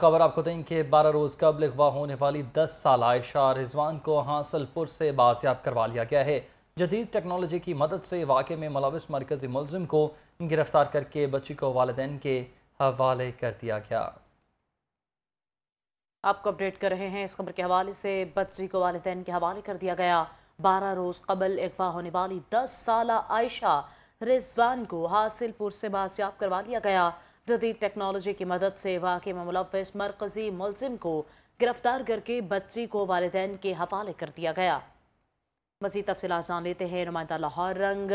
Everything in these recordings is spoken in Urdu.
خبر آپ کو دیں کہ بارہ روز قبل اغوا ہونے والی دس سال عائشہ رضوان کو حاصل پور سے بازیاب کروا لیا گیا ہے۔ جدید ٹیکنالوجی کی مدد سے واقع میں ملوث مرکزی ملزم کو گرفتار کر کے بچی کو والدین کے حوالے کر دیا گیا۔ آپ کو اپڈیٹ کر رہے ہیں اس خبر کے حوالے سے بچی کو والدین کے حوالے کر دیا گیا۔ بارہ روز قبل اغوا ہونے والی دس سالہ عائشہ رضوان کو حاصل پور سے بازیاب کروا لیا گیا۔ جدید ٹیکنالوجی کی مدد سے واقع میں ملوث مرکزی ملزم کو گرفتار کر کے بچی کو والدین کے حوالے کر دیا گیا۔ مزید تفصیلات جان لیتے ہیں۔ نمائندہ لاہور رنگ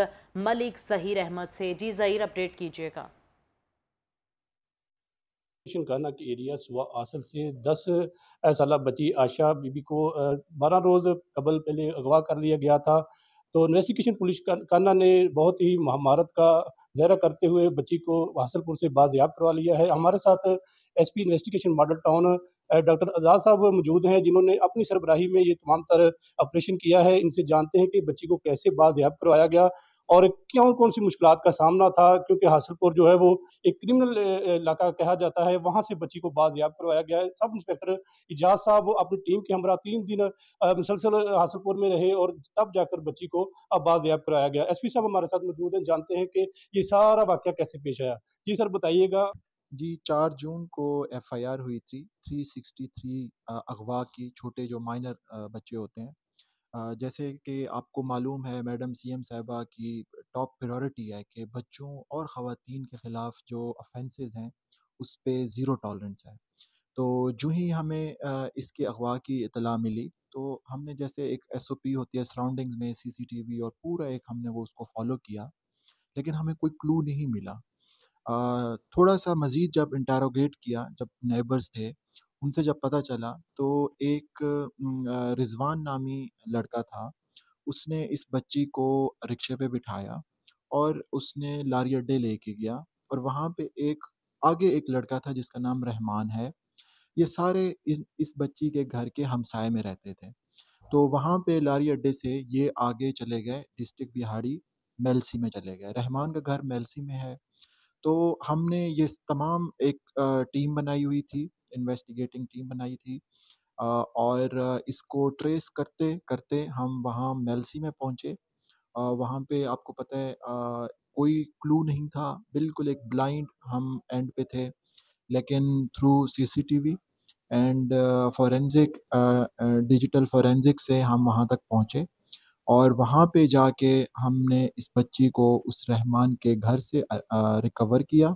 ملک ظہیر احمد سے۔ جی ظہیر اپڈیٹ کیجیے گا۔ گانا کے ایریا سوا آصل سے دس سالہ بچی آشا بی بی کو بارہ روز قبل پہلے اغوا کر لیا گیا تھا۔ تو انویسٹیگیشن پولیس کانہ نے بہت ہی مہارت کا ظاہرہ کرتے ہوئے بچی کو حاصل پور سے بازیاب کروا لیا ہے۔ ہمارے ساتھ S P investigation Model town doctor ازاز صاحب موجود ہیں جنہوں نے اپنی سربراہی میں یہ تمام تر آپریشن کیا ہے۔ ان سے جانتے ہیں کہ بچی کو کیسے بازیاب کروایا گیا۔ اور کون کون سی مشکلات کا سامنا تھا؟ کیونکہ حاصل پور جو ہے وہ ایک کرمنل علاقہ کہا جاتا ہے، وہاں سے بچی کو بازیاب کروایا گیا ہے۔ سب انسپیکٹر اجاز صاحب اپنی ٹیم کے ہمراہ تین دن مسلسل حاصل پور میں رہے اور تب جا کر بچی کو بازیاب کرایا گیا۔ ایس پی صاحب ہمارے ساتھ موجود ہیں، جانتے ہیں کہ یہ سارا واقعہ کیسے پیش آیا۔ جی سر، بتائیے گا۔ جی چار جون کو ایف آئی آر ہوئی تھی، تھری سکسٹی تھری اغوا کی چھوٹے جو مائنر بچے ہوتے ہیں جیسے کہ آپ کو معلوم ہے میڈم سی ایم صاحبہ کی ٹاپ پریورٹی ہے کہ بچوں اور خواتین کے خلاف جو افینسز ہیں، اس پہ زیرو ٹالرنس ہے۔ تو جو ہی ہمیں اس کے اغوا کی اطلاع ملی، تو ہم نے جیسے ایک ایس او پی ہوتی ہے سراؤنڈنگز میں سی سی ٹی وی اور پورا ایک ہم نے وہ اس کو فالو کیا، لیکن ہمیں کوئی کلو نہیں ملا۔ تھوڑا سا مزید جب انٹاروگیٹ کیا، جب نیبرز تھے ان سے جب پتہ چلا تو ایک رضوان نامی لڑکا تھا۔ اس نے اس بچی کو رکشے پہ بٹھایا اور اس نے لاری اڈے لے کے گیا اور وہاں پہ ایک، آگے ایک لڑکا تھا جس کا نام رحمان ہے۔ یہ سارے اس بچی کے گھر کے ہمسائے میں رہتے تھے۔ تو وہاں پہ لاری اڈے سے یہ آگے چلے گئے، ڈسٹرکٹ بہاڑی میلسی میں چلے گئے۔ رحمان کا گھر میلسی میں ہے۔ تو ہم نے یہ تمام ایک ٹیم بنائی ہوئی تھی۔ انویسٹیگیٹنگ ٹیم بنائی تھی۔ اور اس کو ٹریس کرتے کرتے ہم وہاں میلسی میں پہنچے۔ وہاں پہ آپ کو پتہ ہے کوئی کلو نہیں تھا۔ بالکل ایک بلائنڈ ہم اینڈ پہ تھے، لیکن through C C T V and forensic digital forensic سے ہم وہاں تک پہنچے۔ اور وہاں پہ جا کے ہم نے اس بچی کو اس رحمان کے گھر سے ریکور کیا۔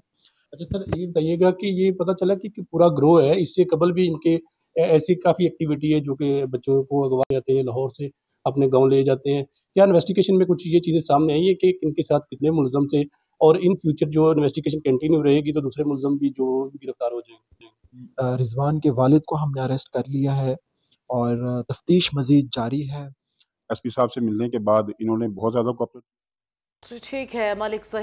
اچھا سر یہ بتائیے گا کہ یہ پتہ چلا کہ پورا گروہ ہے اس سے قبل بھی ان کے ایسی کافی ایکٹیویٹی ہے جو کہ بچوں کو اگوا جاتے ہیں لاہور سے اپنے گاؤں لے جاتے ہیں۔ کیا انویسٹیگیشن میں کچھ یہ چیزیں سامنے آئی ہیں کہ ان کے ساتھ کتنے ملزم تھے اور ان فیوچر جو انویسٹیگیشن کنٹینیو رہے گی تو دوسرے ملزم بھی جو گرفتار ہو جائیں گے؟ رضوان کے والد کو ہم نے اریسٹ کر لیا ہے اور تفتیش مزید جاری ہے۔ ایس پی صاحب سے ملنے کے بعد انہوں نے بہت زیادہ ٹھیک ہے ملک صحیح